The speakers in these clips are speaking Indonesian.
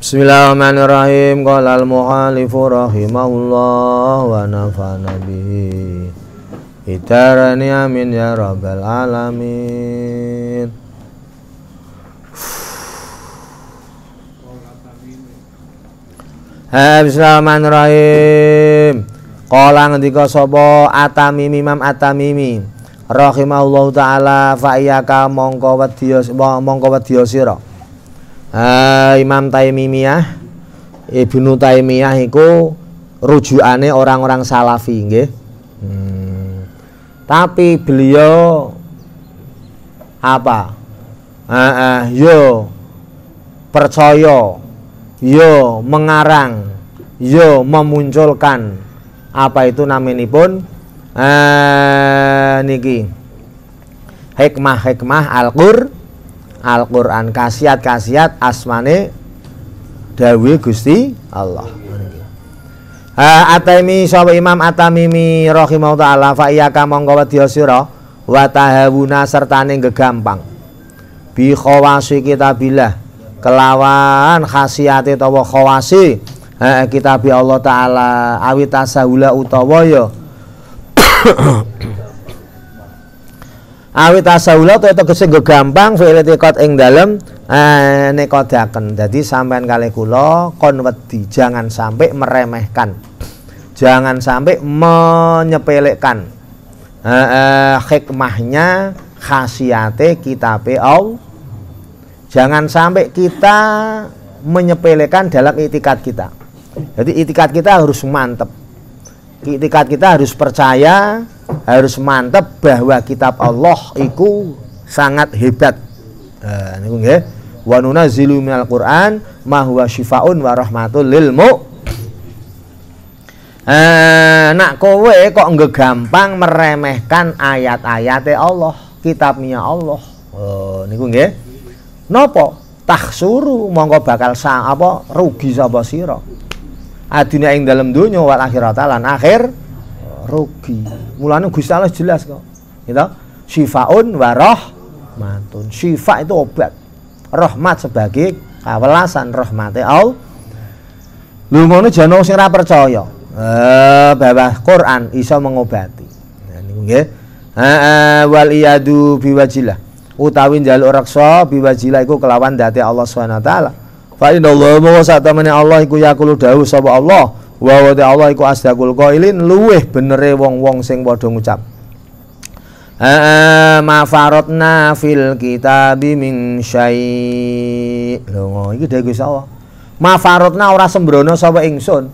Bismillahirrahmanirrahim. Qala al-muhalifu rahimahullah wa nafa'ana bihi. Hidarani amin ya rabbal alamin. Bismillahirrahmanirrahim. Qala ngendika sapa Atamimi Imam Atamimi rahimahullah taala fa iyyaka mongko wedya mongko wedya. Ha, Imam Taimimiyah Ibnu Taimiyah iku rujukane orang-orang salafi nggih. Hmm. Tapi beliau apa? Eh, yo percaya yo mengarang yo memunculkan apa itu pun eh, niki hikmah-hikmah Al-Qur Al-Qur'an. Kasiat-kasiat asmane dawe Gusti Allah. Uh, Ataimi sapa Imam Atamimi rahimahullah taala fa iyyaka mongko wedya sira wa tahawuna sertane gegampang bi khawasi kitabillah kelawan khasiate utawa khawasi eh, kitab Allah taala awi tasahula utawa ya awi tasahula utawa tegese gampang fi'il tiqat ing dalem eh, nekodaken dadi sampean kali kula kon wedi jangan sampai meremehkan jangan sampai menyepelekan eh, eh, hikmahnya khasiate kitab Allah Jangan sampai kita menyepelekan dalam itikat kita. Jadi itikat kita harus mantap. Itikat kita harus percaya, harus mantap bahwa kitab Allah itu sangat hebat. Nah, niku nggih. Wa nunazzilu minal Qur'an ma huwa syifaun wa rahmatul lil. Eh, nak kowe kok nggak gampang meremehkan ayat-ayat Allah, kitabnya Allah. Oh, niku nggih. Napa? Taksuru mongko bakal sa apa rugi sapa sira. Adine ing dalam donya wal akhirat lan akhir rugi. Mulane Gusti Allah jelas kok. Gitu. Syifaun wa rahmatun. Syifa itu obat. Rahmat sebagai kawelasan rahmate Allah. Lu ngono jano sing ora percaya. Eh bahwa Quran iso mengobati. Nah niku nggih. Heeh wal iyadu biwajillah utawi njaluk reksa biwajila iku kelawan dati Allah Subhanahu wa taala. Fa innallaha wa satamane Allah iku yaqulu sapa Allah wa wa Allah iku asdaqul qailin luweh benere wong-wong sing padha ngucap. ma faratna fil kitabi min syai. Lho iki dhewe Gusti Allah. Ma faratna ora sembrono sapa ingsun.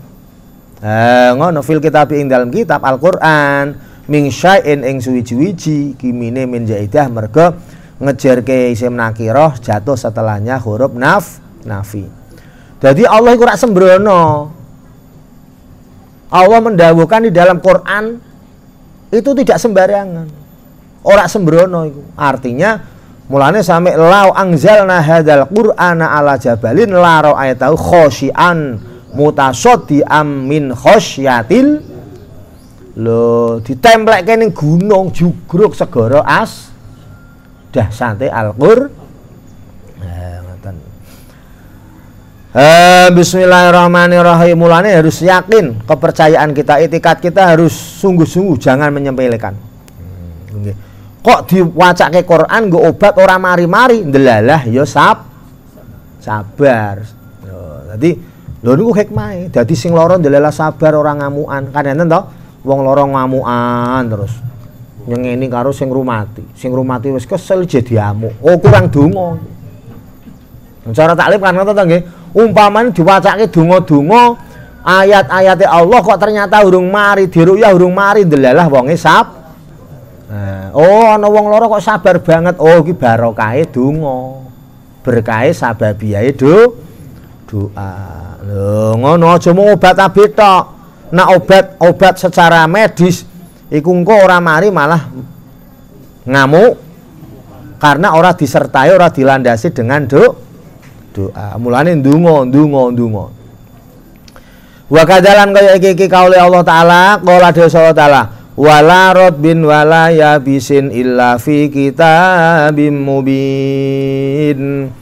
Eh ngono fil kitabi ing dalam kitab Al-Qur'an min syai'in ing suwiji-wiji kimine min jaidah merga ngejarke isim nakiroh jatuh setelahnya huruf naf nafi. Jadi Allah itu rak sembrono. Allah mendawuhkan di dalam Quran itu tidak sembarangan. Orang sembrono itu. Artinya mulanya sampai lau angzalna hadal qur'ana ala jabalin la ra'aitahu khosyian mutasoddi amin khosyatil lo ditemplek ning gunung jugruk segara as dahsate Al-Qur nah, eh, Bismillahirrahmanirrahim Mulanya harus yakin kepercayaan kita, etikat kita harus sungguh-sungguh jangan menyempelekan. Hmm, Kok ke Quran gue obat orang mari-mari, delalah ya sab sabar. Jadi lho niku hikmah. Dadi sing lara delalah sabar orang ngamuan. Kan enten to wong lara ngamuan terus nyengeni karo sing rumati. Sing rumati wis kesel jadi amuk. Oh kurang donga. Cara taklif kan ngoten to. Umpamane diwacake donga-donga ayat-ayate Allah kok ternyata urung mari diruyah urung mari delalah wonge sab. Nah, oh ana wong loro kok sabar banget. Oh iki barokahe donga. Berkahe sababiyahe do doa. Lho ngono aja mau obat abet tok. Nak obat-obat secara medis iku engko ora mari malah ngamuk karena ora disertai ora dilandasi dengan do doa mulane ndonga ndonga ndonga. Wa kadalan kaya iki kaule Allah taala qala Allah taala wala bin wala yabisin illa fi kitabim mubin.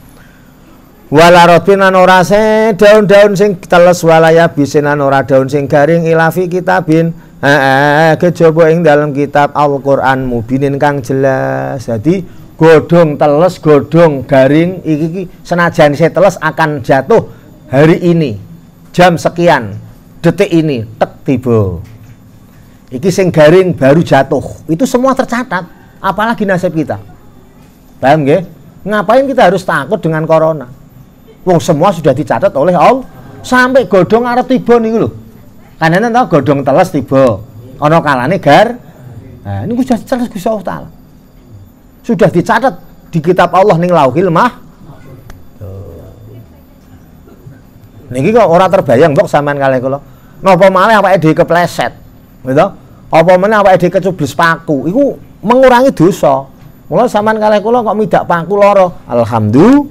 Wala robin lan ora daun-daun sing teles walaya bisin lan ora daun sing garing ilafi kitabin. Eh kejaba ing dalam kitab Al-Qur'an mubinin kang jelas. Jadi godong teles godong garing iki, senajan saya teles akan jatuh hari ini jam sekian detik ini tek tiba iki sing garing baru jatuh itu semua tercatat apalagi nasib kita paham nggih ngapain kita harus takut dengan corona Wong semua sudah dicatat oleh Allah. Sampai godong arep tiba nih lho. Kanene tau godong teles tiba. Ana kalane gar. Nah, ini sudah dicatat Gusti Allah. Sudah dicatat di kitab Allah ning Lauhil Mah. Niki kok ora terbayang mbok sampean kalih kula. Napa malih awake dhewe kepleset. Gitu? Apa meneh awake dhewe kecubles paku. Iku mengurangi dosa. Mula sampean kalih kula kok midak paku loro. Alhamdulillah.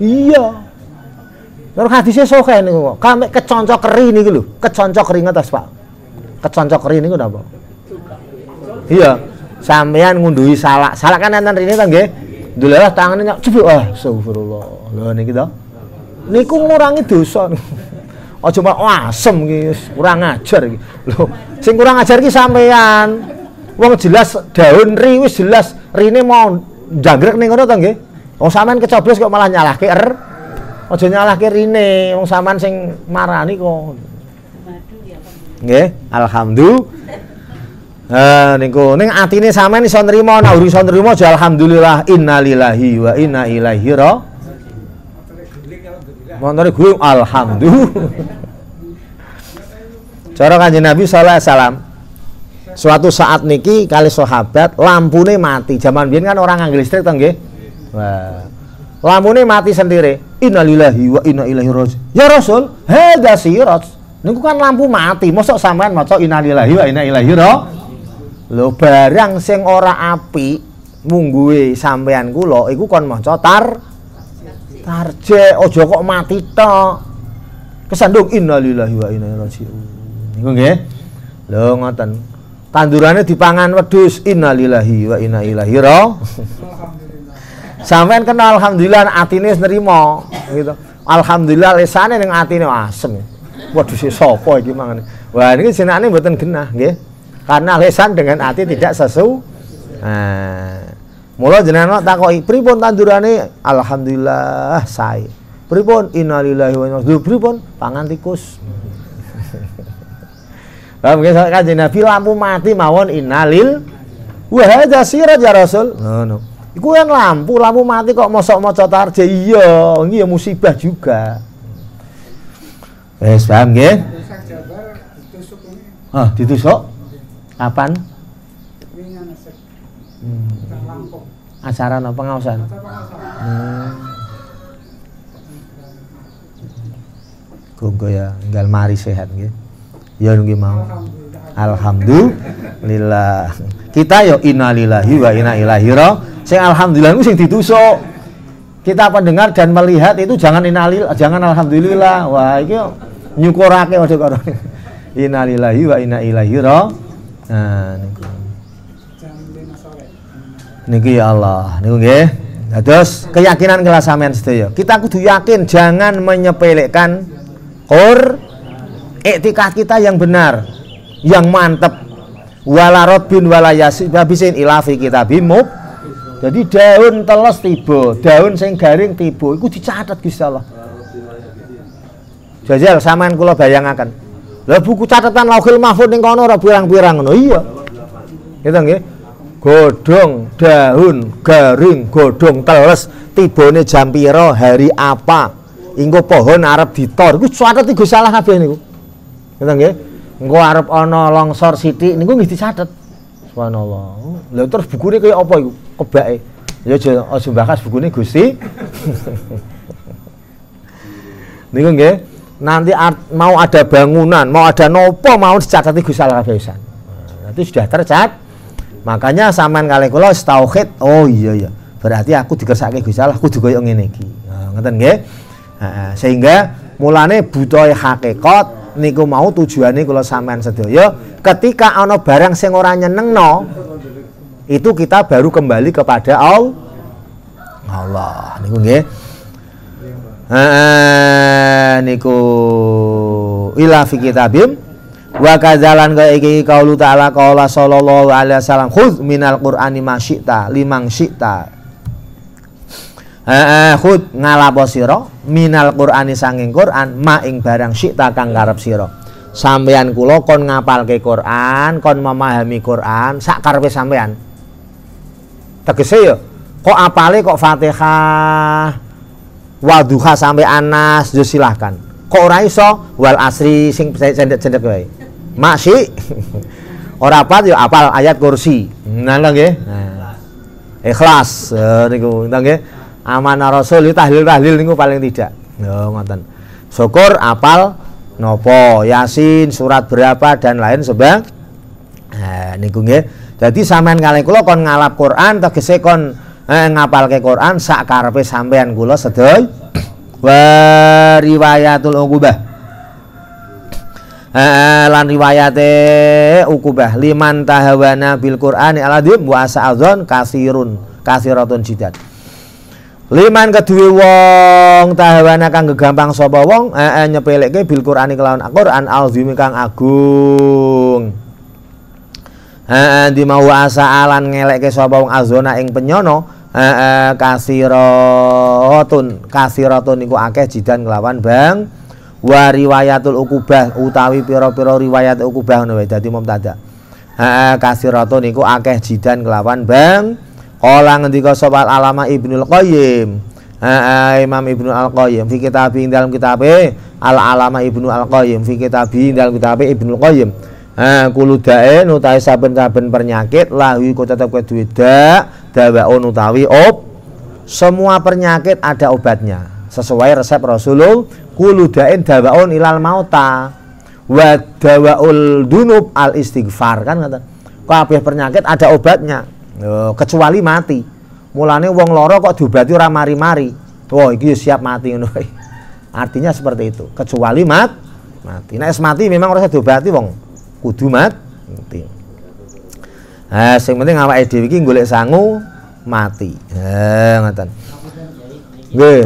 Iya. Terus hadisnya soke nih kok. Kami keconcok keri nih lho, keconcok keri ngetes Pak. Keconcok keri nih apa? Iya. Sampean ngunduhi salak. Salak kan enten rene ta nggih. Dolalah tangane nyok cepuk ah astagfirullah. Lho niki to. Niku ngurangi dosa. Aja mak asem iki kurang ajar iki. Lho, sing kurang ajar iki sampean. Wong jelas daun ri wis jelas rine mau janggrek ning ngono to nggih. Wong sampean kecoblos kok malah nyalahke er. Aja nyalahke rine, wong sampean sing marani kok. Nggih, alhamdulillah. Eh niku ning atine sampean iso nrimo nek ora iso nrimo aja alhamdulillah innalillahi wa inna ilaihi ra. Montore guling alhamdulillah. Cara Kanjeng Nabi sallallahu alaihi wasallam suatu saat niki kali sahabat lampune mati. Zaman biyen kan orang nganggo listrik to nggih. Wah. Lamune mati sendiri. Innalillahi wa inna ilaihi raji. Ya Rasul, hadza sirat. Niku kan lampu mati, mosok sampean maca innalillahi wa inna ilaihi raji. Lho barang sing ora api mungguhe sampean kula iku kon maca tar tarje aja kok mati tok. Kesandung innalillahi wa inna ilaihi raji'un. Niku nggih. Lho ngoten. Tandurane dipangan wedhus innalillahi wa inna ilaihi. Sampean kenal alhamdulillah atine nerima gitu. Alhamdulillah lesane ning atine asem. Waduh si sapa iki mangane. Wah niki jenenge mboten genah nggih. Karena lesan dengan ati tidak sesu. Nah, mula jenengan takoki pripun tandurane? Alhamdulillah sae. Pripun innalillahi wa inna ilaihi pripun pangan tikus. Lah mungkin kanjeng Nabi lampu mati mawon innalil wa hadza sirat ya Rasul. No, no. Iku yang lampu, lampu mati kok mosok maca tarje iya, ini ya musibah juga. Wes paham nggih? Ah, ditusuk. Kapan? Hmm. Acara apa pengawasan? Hmm. Ya, tinggal mari sehat nggih. Ya nggih mau. Alhamdulillah. Kita yo innalillahi wa inna ilaihi raji'un sing alhamdulillah sing ditusuk kita pendengar dan melihat itu jangan inalil jangan alhamdulillah wah iki nyukurake aja karo innalillahi wa inna ilaihi nah niku niki ya Allah. Niku nggih. Terus keyakinan kelas sampean sedaya. Kita kudu yakin jangan menyepelekan qur etika kita yang benar yang mantep. Wala rabbin wala yasin ilafi kitabimub jadi daun teles tiba, daun sing garing tiba, itu dicatat Gusti Allah. Jajal sampean kula bayangaken. Lah buku catatan Lauhil Mahfuz ning kono ora pirang-pirang ngono. Iya. Gitu nggih. Godong, daun, garing, godong teles, tibane jam hari apa. Engko pohon arep ditor, iku catet iku salah kabeh niku. Gitu nggih. Engko arep ana longsor sithik niku nggih dicatet. Subhanallah. Lah terus bukune kaya apa iku? Kebake. Ya aja aja bakas bukune Gusti. Niku nggih. Nanti mau ada bangunan, mau ada nopo mau dicatati Gusti Allah kabesan. Nah, nanti sudah tercat. Makanya sampean kali kula tauhid, oh iya iya. Berarti aku dikersake Gusti Allah kudu koyo ngene iki. Nah, ngoten nggih. Nah, sehingga mulane butuh hakikat niku mau tujuannya kalau sampean sedaya ketika ana barang sing ora nyenengno itu kita baru kembali kepada Allah Allah niku nggih Niku ila fi kitabim. Wa kadzalan kaya iki qaulu ta'ala qaula sallallahu alaihi wasallam khudz minal qur'ani ma syi'ta limang syi'ta. Eh, khud ngalapo sira? Minal qur'ani sanging Qur'an ma ing barang syi'ta kang karep sira. Sampeyan kula kon ngapalke Quran kon memahami Quran sak karepe sampeyan. Tegese ya kok apale kok Fatihah waduha sampai Anas yo silahkan. Kok ora iso? Wal asri sing cendek-cendek wae. Masih ora apa yo apal ayat kursi. Nah nggih. Nah. ikhlas uh, niku nggih. Amanah rasul itu tahlil tahlil niku paling tidak. Ya ngoten. Syukur apal nopo? Yasin surat berapa dan lain sebang nah niku nggih. Jadi sampean kali kula kon ngalap Quran tegese kon eh, ngapalke Quran sak karepe sampean kula sedaya. Wa riwayatul uqubah. Eh, lan riwayate ukubah liman tahawana bil Qur'ani aladim wa sa'adzon kasirun kasiratun jidat Liman kedue wong tahawana kang gegampang sapa wong eh, eh nyepelekke bil Qur'ani kelawan Al-Qur'an azim kang agung. Eh, di mau asa alan ngelekke sapa wong azona ing penyono eh, eh kasiratun kasiratun niku akeh jidan kelawan bang wa riwayatul ukubah utawi pira-pira riwayat ukubah ngono wae dadi mubtada. Eh, kasiratun niku akeh jidan kelawan bang Kala ngendika sapa Alama Ibnul Qayyim. Uh, Imam Ibnu Al-Qayyim fi kitab dalam kitab Al Alama Ibnu Al-Qayyim fi kitab dalam kitab Ibnu Qayyim. Eh kulo dae utawi saben-saben penyakit lahu iku tetep duwe dak dawaun utawi op. Semua penyakit ada obatnya sesuai resep Rasulullah kulu dain dawaun ilal mauta wa dawaul dunub al istighfar kan kata kabeh penyakit ada obatnya kecuali mati. Mulane wong loro kok diobati ora mari-mari. Wah, iki siap mati ngono Artinya seperti itu. Kecuali mat mati. Nek mati memang ora diobati wong. Kudu mat mati. Eh, sing penting awake dhewe iki golek sangu mati. Eh, ngoten. Nggih.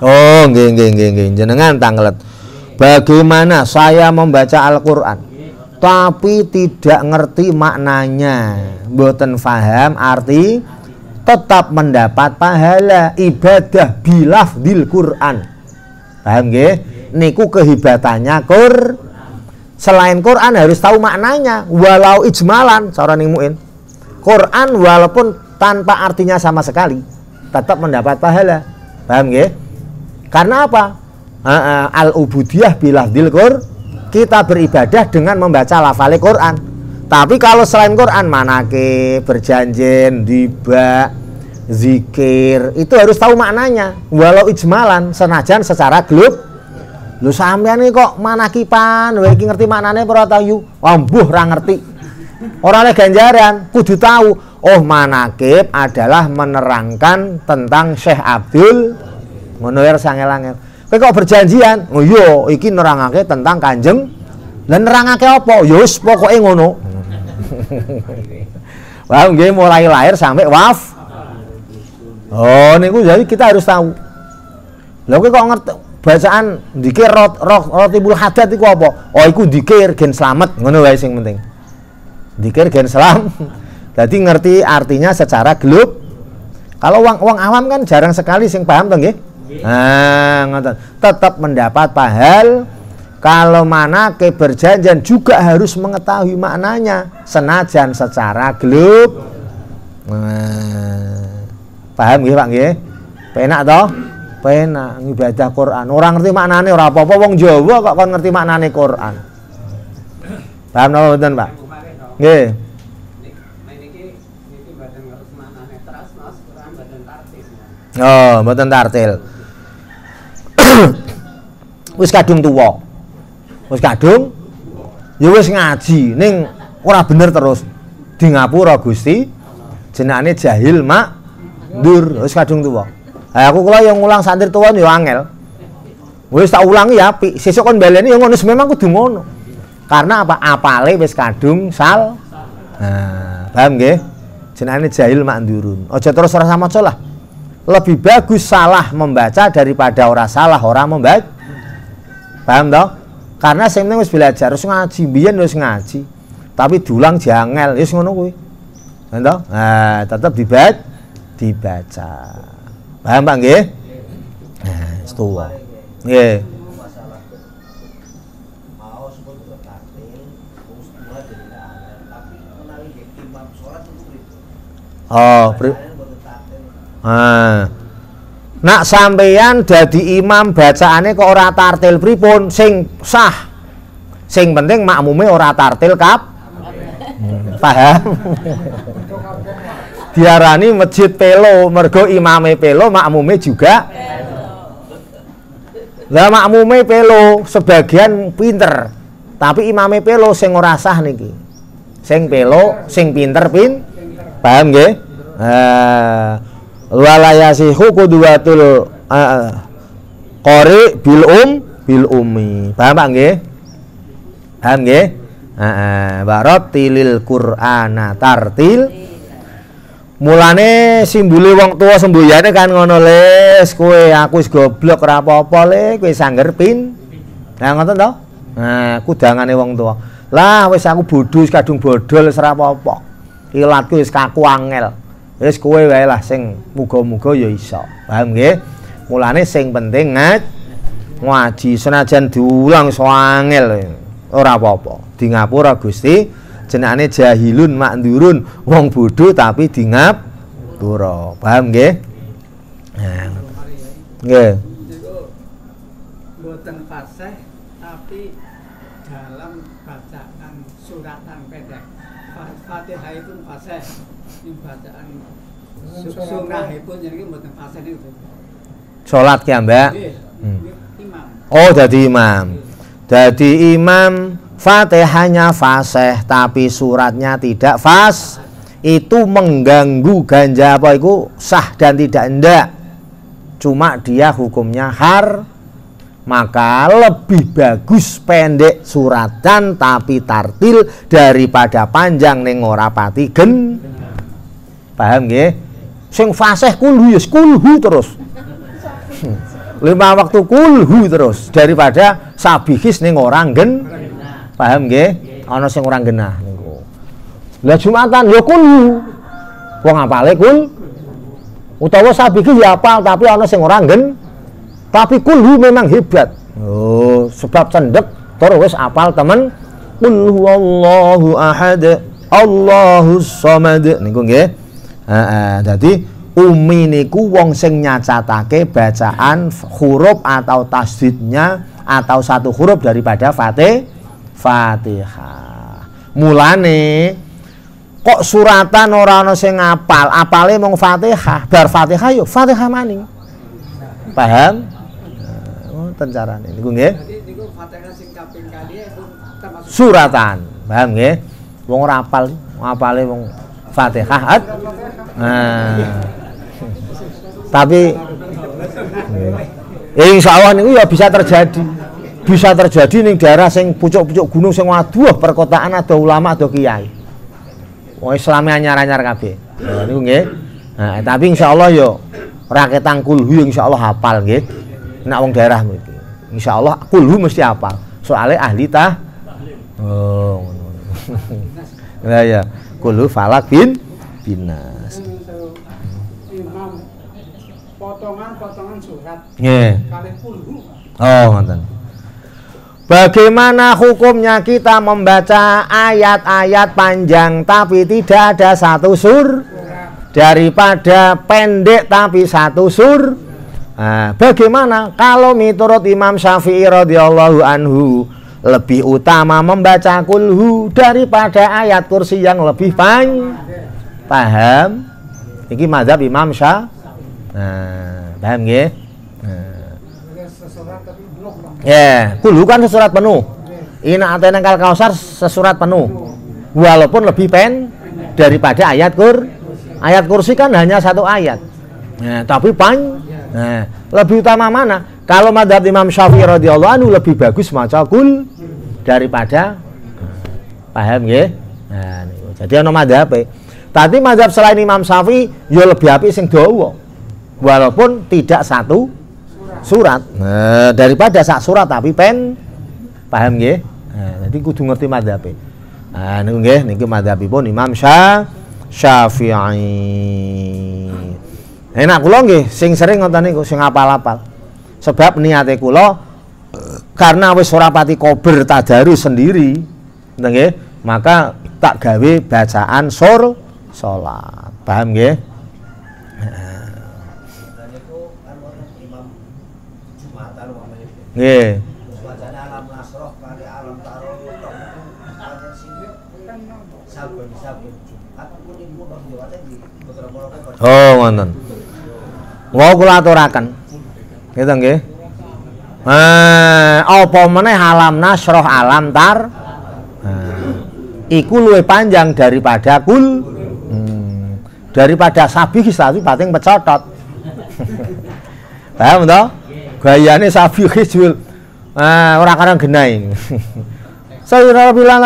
Oh, nggih nggih nggih nggih. Jenengan tanglet. Bagaimana saya membaca Al-Quran Tapi tidak ngerti maknanya Mboten faham arti Tetap mendapat pahala Ibadah bilafdil Quran Paham gak? Niku kehebatannya Qur Selain Quran harus tahu maknanya Walau ijmalan Seorang muin Quran walaupun tanpa artinya sama sekali Tetap mendapat pahala Paham gak? Karena apa? uh, al ubudiyah bilahdil Qur kita beribadah dengan membaca lafal Quran tapi kalau selain Quran manake berjanjin diba zikir itu harus tahu maknanya walau ijmalan senajan secara glub lu sampean nih kok manakipan wae iki ngerti maknane ora tau yu ambuh ra ngerti ora oleh ganjaran kudu tahu oh manakib adalah menerangkan tentang Syekh Abdul ngono ya sangel-angel Kowe kok berjanjian? Oh iya, iki nerangake tentang Kanjeng. Lah nerangake apa? Ya wis pokoke ngono. Wah, mulai lahir sampai waf. Oh, niku jadi kita harus tahu. Lha kok ngerti bacaan dikir rot, rot, rotibul hadat iku apa? Oh, iku dikir gen selamat, ngono wae sing penting. Dikir gen selam. Jadi ngerti artinya secara gelap. Kalau uang uang awam kan jarang sekali sing paham toh nggih. Nah, ngoten. Tetap mendapat pahal kalau mana keberjanjian juga harus mengetahui maknanya senajan secara gelap. Nah, paham nggih Pak nggih? Penak toh? Penak ibadah Quran. Orang ngerti maknane ora apa-apa wong Jawa kok kon ngerti maknane Quran. Paham napa mboten, Pak? Nggih. Oh, mboten tartil wis kadung tuwa. Wis kadung ya wis ngaji ning ora bener terus di ngapura Gusti jenenge jahil mak dur wis kadung tuwa. Ha aku kula yang ngulang santri tuwa ya angel. Wis tak ulangi ya apik. Sesuk kon baleni ya ngono memang kudu ngono. Karena apa? Apale wis kadung sal Nah, paham nggih? Jenenge jahil mandurun. Aja terus rasa maca lah. Lebih bagus salah membaca daripada ora salah orang membaca. Paham toh? Karena sing penting wis belajar, wis ngaji, biyen wis ngaji. Tapi dulang jangel, wis ngono kuwi. Toh? Nah, tetap dibaca dibaca. Paham Pak nggih? Nah, setuwa. Nggih. Oh, pri Ah. Nak sampeyan dadi imam bacaane kok ora tartil pripun sing sah. Sing penting makmume ora tartil kap. Paham? Diarani masjid pelo, mergo imame pelo, makmume juga Lah makmume pelo, sebagian pinter. Tapi imame pelo sing ora sah niki. Sing pelo, sing pinter pin. Paham nggih? Ah walayasihu qudwatul qori bil um bil umi paham Pak nggih paham nggih heeh barotilil qur'ana tartil mulane simbole wong tua sembuyane kan ngono les kowe aku wis goblok ora apa-apa le kowe sangger pin nah ngoten to nah kudangane wong tua lah wis aku bodho kadung bodol wis ora apa-apa kaku angel Wis kowe wae lah sing muga-muga ya iso. Paham nggih? Mulane sing penting ngat ngaji senajan diulang soangel ora apa-apa. Di ngapura Gusti jenenge jahilun makndurun wong bodho tapi di ngapura. Paham nggih? Nah. Nggih. Mboten fasih tapi dalam bacaan suratan pendek. Fatihah itu fasih ini bacaan sunahipun jenenge mboten fasih niku. Salat ki, Mbak. Hmm. Oh, jadi imam. Jadi imam Fatihahnya fasih tapi suratnya tidak fas. Itu mengganggu ganja apa itu? Sah dan tidak enggak cuma dia hukumnya har. Maka lebih bagus pendek suratan tapi tartil daripada panjang ning ora pati gen. Paham nggih? Sing fasih kulhu ya kulhu terus. Lima waktu kulhu terus daripada sabihis ning orang gen paham nggih? Ana sing orang genah niku. Lah jumatan ya kulhu wong apale kul utawa sabihis ya apal tapi ana sing orang gen tapi kulhu memang hebat. Oh sebab cendek terus apal temen. Kul huwallahu ahad Allahus samad. Niku nggih. Heeh dadi umi niku wong sing nyacatake bacaan huruf atau tasdidnya atau satu huruf daripada fatih Fatihah. Mulane kok suratan ora ana sing ngapal, apale mung Fatihah. Bar Fatihah yo Fatihah maning. Paham? Ngoten oh, carane niku nggih. Termasuk Suratan. Paham nggih? Wong ora apal, apale wong Fatihah. Nah. Tapi insya Allah niku ya bisa terjadi bisa terjadi nih daerah sing pucuk-pucuk gunung sing waduh perkotaan ada ulama ada kiai. Wong Islamnya anyar-anyar kabeh. Nah, niku nggih. Nah, tapi insya Allah yo rakyat kulhu insya Allah hafal nggih. Nak wong daerah mriki insya Allah kulhu mesti hafal. Soalnya ahli tah oh nah ya kulhu falak bin binas. Potongan-potongan surat. Nggih. Kali kulhu. Oh ngoten Bagaimana hukumnya kita membaca ayat-ayat panjang tapi tidak ada satu sur daripada pendek tapi satu sur? Nah, bagaimana kalau miturut Imam Syafi'i radhiyallahu anhu lebih utama membaca kulhu daripada ayat kursi yang lebih panjang? Paham? Ini mazhab Imam Syafi'i. Nah, paham nggih? Tapi Ya, kulhu kan sesurat penuh. Ina atena kal kausar sesurat penuh. Walaupun lebih pen daripada ayat kur. Ayat kursi kan hanya satu ayat. Nah, tapi pan. Nah, lebih utama mana? Kalau madhab Imam Syafi'i radhiyallahu anhu lebih bagus maca kul daripada paham ya? Nah. Jadi ana madhabe. Tadi madhab selain Imam Syafi'i ya lebih apik sing dawa. Walaupun tidak satu surat. Nah, daripada sak surat tapi pen paham nggih? Nah, jadi kudu ngerti madhabe. Nah, niku nggih niki madhabipun Imam Sya Syafi'i. Enak kula nggih sing sering ngoten niku sing apal-apal. Sebab niate kula karena wis ora pati kober tadarus sendiri, nggih, maka tak gawe bacaan sur salat. Paham nggih? Dan itu kan wonten imam Jumatan umpamanya. Nggih. Bacane alam nasroh kali alam taro tok pancen sing saben-saben Jumat pun iku tok diwaca di beberapa rakaat. Oh, ngoten. Wau kula aturaken. Gitu nggih. Eh, apa meneh alam nasroh alam tar? Nah, iku luwih panjang daripada kul. Hmm, daripada sabihis tapi pating pecotot. Paham to? Gayane sabihis jul. Eh, ora karang genai. Saya bilang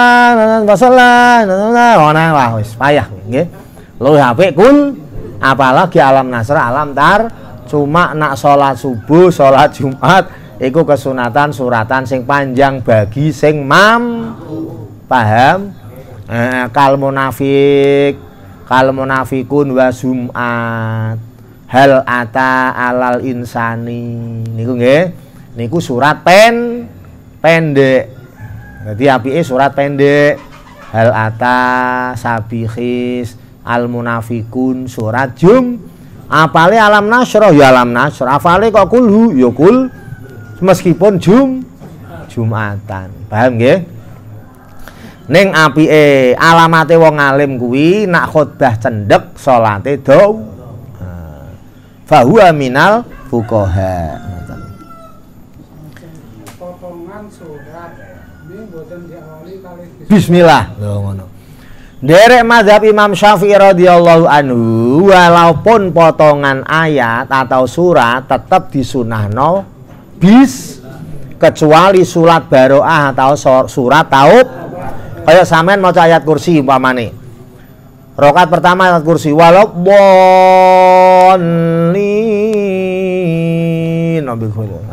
masalah, nah, wah wis payah nggih. Luwih apik kul apalagi alam nasr alam tar cuma nak sholat subuh sholat jumat iku kesunatan suratan sing panjang bagi sing mam paham eh, kal munafik kal munafikun wa jumat hal ata alal insani. Niku nggih. Niku surat pen pendek. Jadi apike surat pendek. Hal ata sabihis al munafikun surat jum. Apale alam nasroh? Ya alam nasroh. Apale kok kulhu? Ya kul. Meskipun jum jumatan. Paham nggih? Ning apike alamate wong alim kuwi nak khotbah cendek salate daw fahuwa minal fuqaha. Ngoten potongan surat. Ini boten diawali kali Bismillah. Lho ngono. Derek mazhab Imam Syafi'i radhiyallahu anhu walaupun potongan ayat atau surat tetap disunahno bis kecuali surat baroah atau sur- surat taub. Kayak sampean maca ayat kursi umpamane Rokat pertama kursi. Walau bolin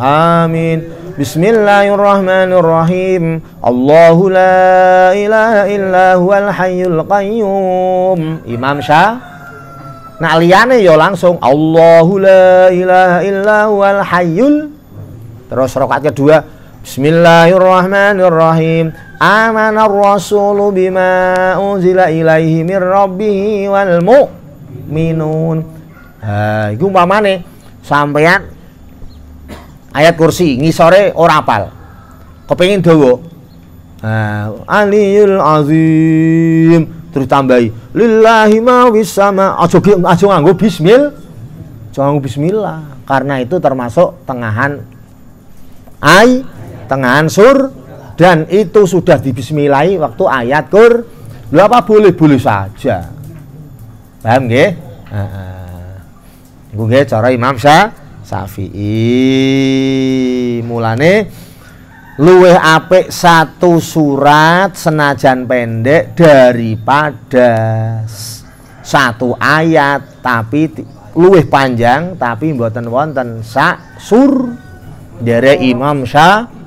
Amin. Bismillahirrahmanirrahim. Allahu la ilaha illa huwal hayyul qayyum. Imam Syah Nak liyane ya langsung. Allahu la ilaha illa huwal hayyul. Terus rokat kedua Bismillahirrahmanirrahim. Amanar rasulu bima unzila ilaihi min rabbihi wal mu'minun. Nah, itu umpamane sampean ayat kursi ngisore ora apal. Kepengin dawa. Nah, Aliyul Azim. Terus tambahi lillahi ma wis sama aja aja nganggo bismil. Aja nganggo bismillah. Karena itu termasuk tengahan ay tengahan sur dan itu sudah dibismillahi waktu ayat kur Lho apa boleh boleh saja paham Heeh. Iku nggih cara Imam Sya Syafi'i. Mulane luweh apik satu surat senajan pendek daripada satu ayat tapi luweh panjang tapi mboten wonten sak sur dari Imam Syafi'i.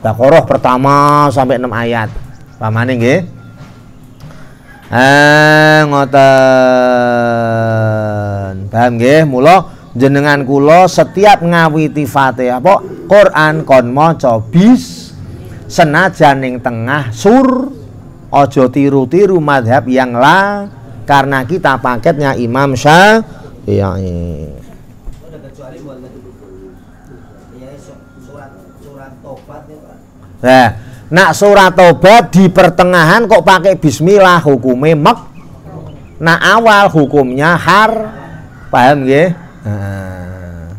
Baqarah pertama sampai 6 ayat. Pamane nggih? Eh ngoten. Paham nggih? Mula jenengan kula setiap ngawiti Fatihah apa Quran kon maca bis senajan ning tengah sur aja tiru-tiru madhab yang la karena kita paketnya Imam Syafi'i. Ada kecuali buat ya surat surat tobat ya Pak. Nah, nak surat tobat di pertengahan kok pakai bismillah hukumnya mek. Nah awal hukumnya har. Paham nggih? Nah.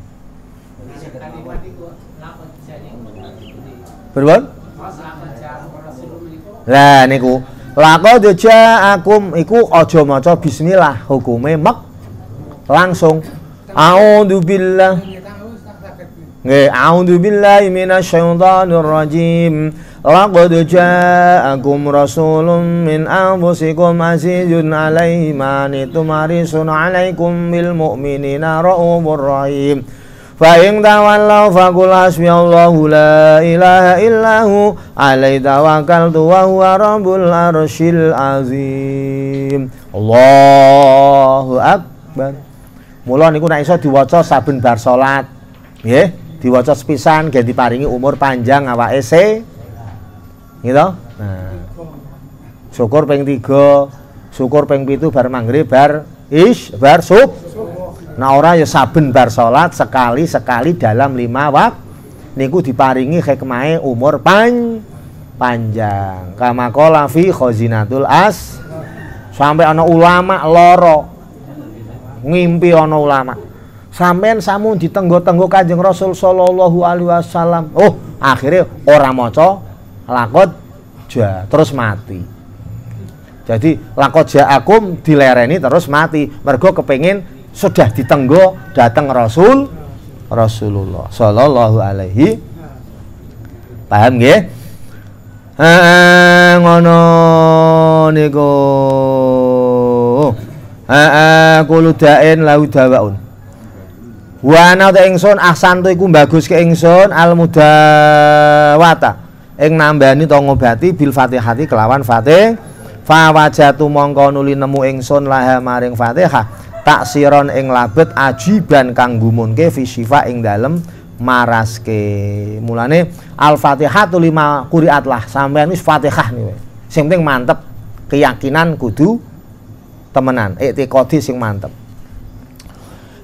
Lah niku laqad ja'akum iku aja maca bismillah hukume mek langsung a'udzubillah A'udzu billahi minasyaitonir rajim. laqad ja'akum rasulun min anfusikum azizun 'alaihi ma anittum harisun 'alaikum bil mu'minina raufur rahim. Fa in tawallaw faqul illahu alaihi tawakkaltu arsyil azim. Allahu akbar. Mula niku nek iso diwaca saben bar salat nggih diwaca sepisan ganti paringi umur panjang awake se. Gitu? Nah. Syukur ping tiga syukur ping pitu bar maghrib bar is bar sub. Nah ora ya saben bar salat sekali sekali dalam lima wak niku diparingi hikmahe umur pan panjang. Kama qala fi khazinatul as. Sampai ana ulama loro ngimpi ana ulama sampean samun ditenggo-tenggo Kanjeng Rasul sallallahu alaihi wasallam. Oh akhirnya ora maca lakot ja terus mati. Jadi lakot akum dilereni terus mati. Mergo kepengin sudah ditenggo datang Rasul Rasulullah sallallahu alaihi paham nggih? Eh ngono niku. Eh kulo daen lau dawaun wa ana ta ingsun ahsantu iku bagus ke ingsun al mudawata ing nambani to ngobati bil Fatihati kelawan Fatih. Fa wajatu mongko nuli nemu ingsun laha maring Fatihah. Taksiron ing labet ajiban kang gumunke fi syifa ing dalem maraske. Mulane al Fatihatu lima quriat lah sampean wis Fatihah nih sing penting mantep keyakinan kudu temenan iktikadi sing mantep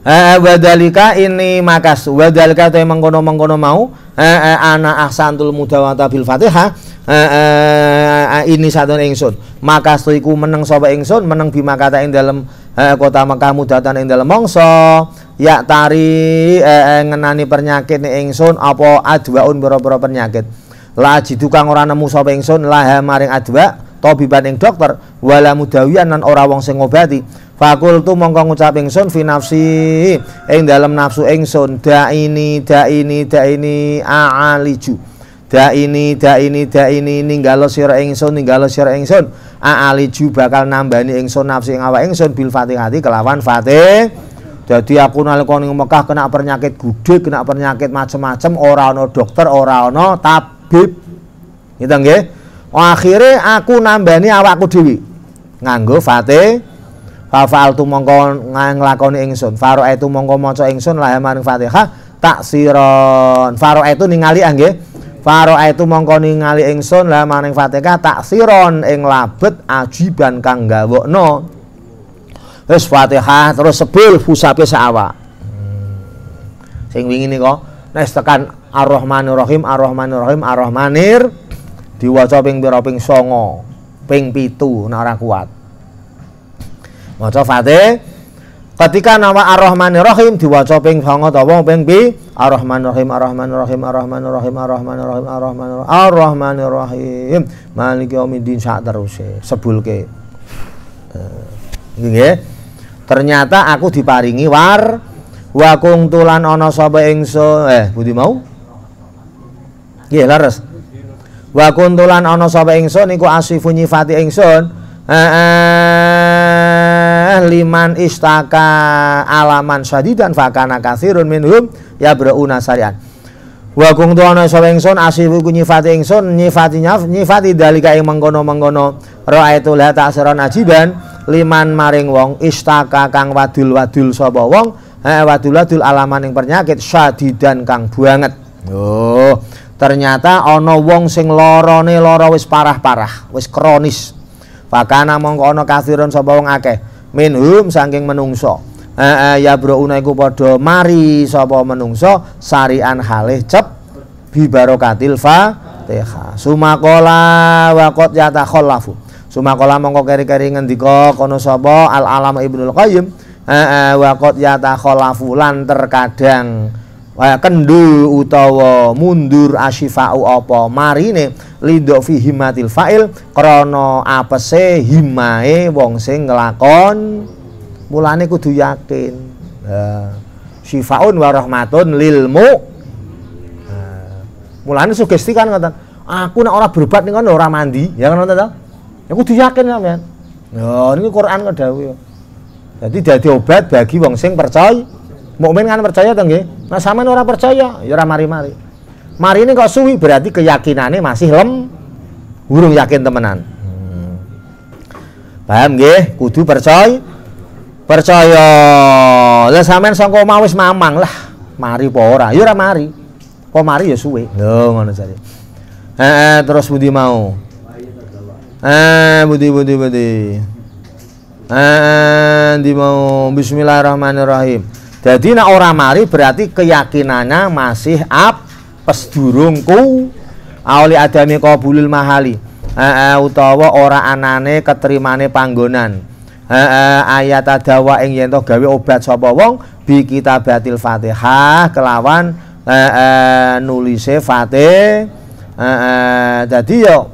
Eh, wadalika ini makas. Wadalika te mengkono mengkono mau. Eh, eh, ana ahsantul mudawata bil fatihah. Eh, eh, ini satu ingsun. Makas iku meneng sapa ingsun? Meneng bima kata ing dalam eh, kota Mekah mudatan ing dalam mongso ya tari eh, eh, ngenani penyakit ning ingsun apa adwaun boro-boro penyakit. La jidu kang ora nemu sapa ingsun laha maring adwa tabiban ing dokter. Wala mudawiyan lan ora wong sing ngobati Fakultu mongko ngucap ingsun fi nafsi. Ing dalam nafsu ingsun da ini da ini da ini aaliju. Da ini da ini da ini ninggalo sira ingsun ninggalo sira ingsun. Aaliju bakal nambani ingsun nafsi ing awak ingsun bil fatihati kelawan fatih. Jadi aku nalika ning Mekah kena penyakit gudeg kena penyakit macem-macem ora ana dokter ora ana tabib. Gitu nggih. Akhirnya aku nambani awakku dhewe. Nganggo fatih Fafal tu mongko nglakoni ingsun. Faro itu mongko maca ingsun lah maring Fatihah taksiron. Faro itu ningali nggih. Faro itu mongko ningali ingsun lah maring Fatihah taksiron ing labet ajiban kang gawokno. Terus Fatihah terus sebul fusape sawa. Hmm. Sing wingi nika nek tekan Ar-Rahmanir Rahim Ar-Rahmanir Rahim Ar-Rahmanir diwaca ping pira ping 9 ping 7 nek ora kuat maca Fatih. Ketika nama Ar-Rahmanir Rahim diwaca ping 9 utawa ping pi Ar-Rahmanir Rahim Ar-Rahmanir Rahim Ar-Rahmanir Rahim Ar-Rahmanir Rahim Ar-Rahmanir Rahim Ar-Rahmanir Rahim Maliki yaumiddin sak teruse sebulke. Nggih. Ternyata aku diparingi war. Wa tulan ana sapa ingsun? Eh budi mau? Nggih laras. Wa kuntulan ana sapa ingsun iku asifu nyifati ingsun liman istaka alaman syadidan fakana kathirun minhum ya brauna sarian. Wa kung tuana sapa ingsun asifu ku nyifati ingsun nyifati nyaf nyifati dalika ing mengkono-mengkono. Raaitu la ta'siran ajiban liman maring wong istaka kang wadul-wadul sapa wong eh wadul-wadul alaman ing penyakit syadidan kang banget. Oh ternyata ana wong sing lorone lara wis parah-parah wis kronis Fakana mongko ana kathirun sapa wong akeh minhum saking menungso. Eh, eh ya brouna iku padha mari sapa menungso sarian halih cep bi barokatil Fatihah. Sumakola wa qad yatakhallafu. Sumakola mongko keri-keri ngendika kono sapa Al Alam Ibnul Qayyim eh, eh wa qad yatakhallafu lan terkadang kaya kendu utawa mundur asyifa'u apa marine lido fi himatil fa'il krana apese himae wong sing nglakon mulane kudu yakin nah, syifaun wa rahmatun lil mu nah, mulane sugesti kan ngoten aku nek ora berobat ning kono ora mandi, ya kan to? Ya kudu yakin sampean. Ya niku Quran kok dawuh. Jadi obat bagi wong sing percaya. Mukmin kan percaya to nggih. Nah sampean ora percaya, ya ora mari-mari. Mari ini kok suwi berarti keyakinannya masih lem. Urung yakin temenan. Hmm. Paham nggih? Kudu percaya. Percaya. Lah sampean sangka omah wis mamang lah. Mari apa ora? Ya ora mari. Apa mari ya suwe. Lho ngono jare. Eh, terus budi mau. Eh, budi budi budi. Eh, di mau Bismillahirrahmanirrahim. Jadi nak ora mari berarti keyakinannya masih apes durungku auli adami qabulil mahali. Eh, utawa ora anane keterimane panggonan. Eh, ayat adawa ing yen to gawe obat sapa wong bi kitabatil Fatihah kelawan eh, eh, nulise Fatih. Eh, eh, dadi yo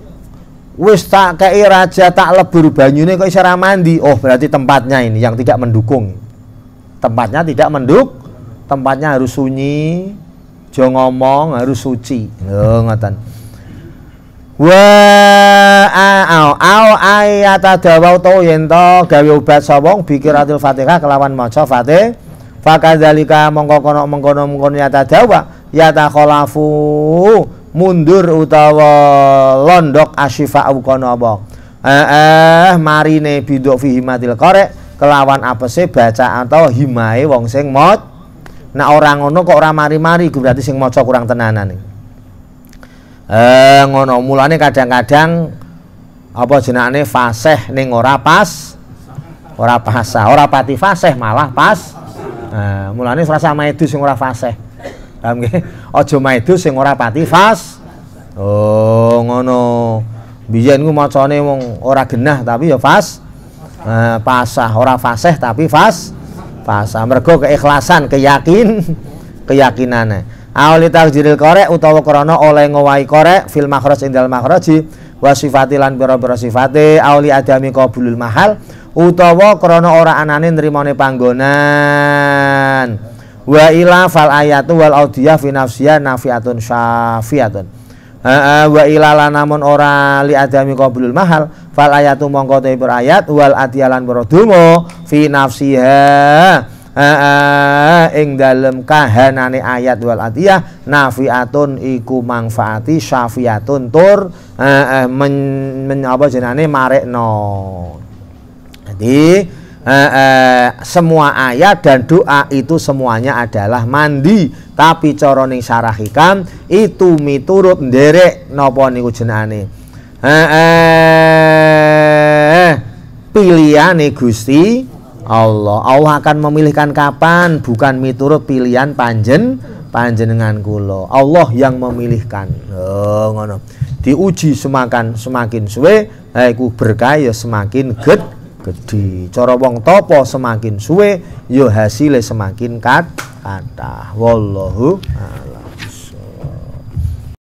wis tak kei raja tak lebur banyune kok isra mandi. Oh, berarti tempatnya ini yang tidak mendukung. Tempatnya tidak menduk, tempatnya harus sunyi, jo ngomong harus suci. Lho ngoten. Wa au au ayat dawa to yen to gawe obat sawong bikiratul Fatihah kelawan maca Fatih. Fakadzalika mongko kono mengkono mengkono yata dawa yata khalafu mundur utawa londok asyifa kono apa. Eh, eh marine bidok fi himatil korek kelawan apese baca atau himae wong sing maca Nah orang ngono kok ora mari-mari berarti sing maca kurang tenanan iki. Eh ngono mulane kadang-kadang apa jenenge fasih ning ora pas ora pasah, ora pati fasih malah pas. Nah, mulane rasa maidu sing ora fasih. Paham nggih? Aja maidu sing ora pati fas. Oh, ngono. Biyen ku macane wong ora genah tapi ya fas. Nah, pasah ora fasih tapi fas. Pasah mergo keikhlasan, keyakin, keyakinane. Auli takdiril korek utawa krana oleh ngowahi korek fil makhraj indal makhraji wa sifati lan pira-pira sifate auli adami qabulul mahal utawa krana ora anane nrimane panggonan wa ila fal ayatu wal audiyah fi nafsiyah nafiatun syafiatun wa ilala namun ora li adami qabulul mahal fal ayatu mongko te ayat wal atiyalan brodonga fi nafsiha ing dalem kahanane ayat wal atiyah nafiatun iku manfaati syafiatun tur uh, men, men apa jenane marekno. Jadi eh, semua ayat dan doa itu semuanya adalah mandi. Tapi cara ning syarah hikam itu miturut nderek napa niku jenenge eh, eh, pilihane Gusti Allah. Allah akan memilihkan kapan bukan miturut pilihan panjen panjenengan kula. Allah yang memilihkan. Oh ngono. Diuji semakin semakin suwe eh, iku berkah ya semakin ged gede cara wong topo semakin suwe yo hasilnya semakin kat kata wallahu